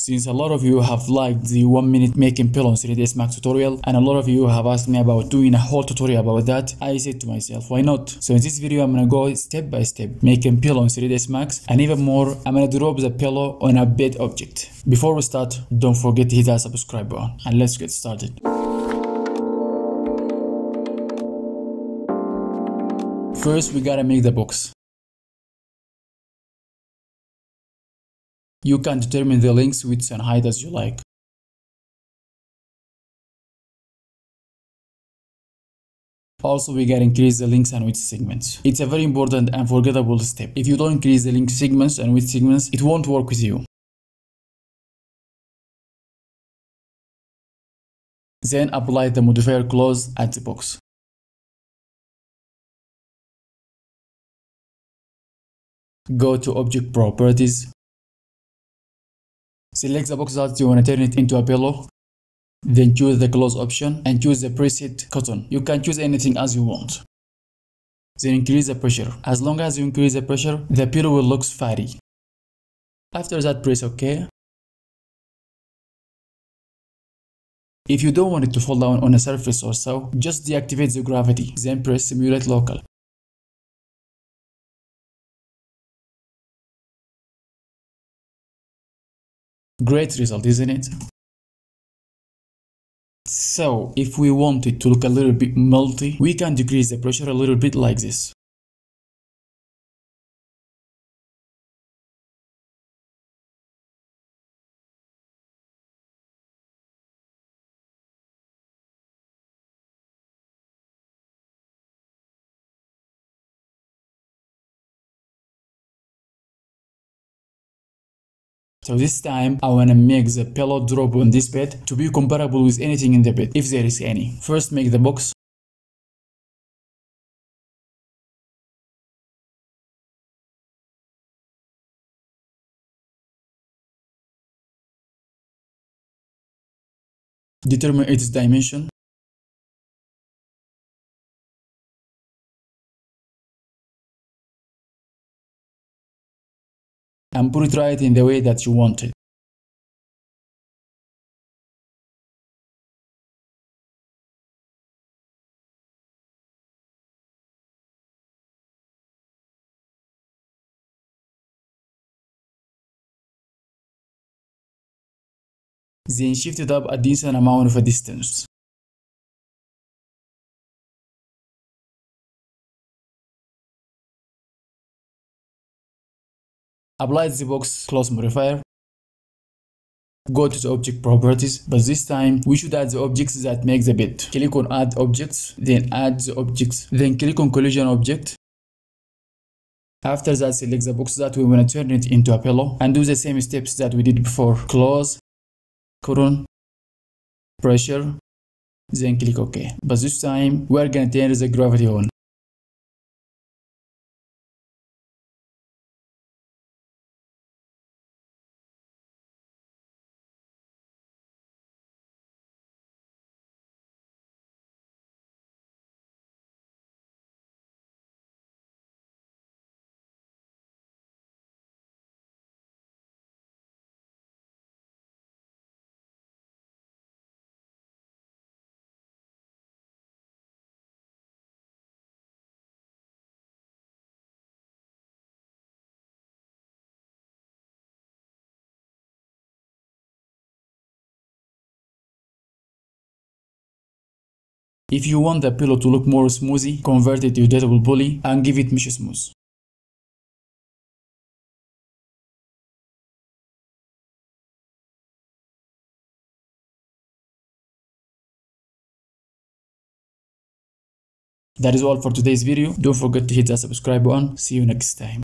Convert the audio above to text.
Since a lot of you have liked the 1 minute making pillow on 3ds Max tutorial and a lot of you have asked me about doing a whole tutorial about that, I said to myself, why not? So in this video I'm gonna go step by step making pillow on 3ds Max and even more, I'm gonna drop the pillow on a bed object. Before we start, don't forget to hit that subscribe button and let's get started. First we gotta make the box. You can determine the links width and height as you like. Also, we can increase the links and width segments. It's a very important and forgettable step. If you don't increase the length segments and width segments, it won't work with you. Then apply the modifier cloth at the box. Go to Object Properties, Select the box that you want to turn it into a pillow. Then choose the cloth option and choose the preset cotton. You can choose anything as you want. Then increase the pressure. As long as you increase the pressure, the pillow will look fatty. After that, press OK. If you don't want it to fall down on a surface or so, just deactivate the gravity, then press Simulate Local. Great result, isn't it? So, if we want it to look a little bit melty, we can decrease the pressure a little bit like this. So this time I wanna make the pillow drop on this bed to be comparable with anything in the bed, if there is any. First make the box. Determine its dimension. And put it right in the way that you want it. Then shift it up a decent amount of a distance. Apply the box cloth modifier. Go to the object properties, but this time we should add the objects that make the bed. Click on add objects, then add the objects, then click on collision object. After that, select the box that we want to turn it into a pillow and do the same steps that we did before. Cloth, current, pressure, then click OK. But this time, we're gonna turn the gravity on. If you want the pillow to look more smoothie, convert it to a editable poly and give it mesh smooth. That is all for today's video. Don't forget to hit that subscribe button. See you next time.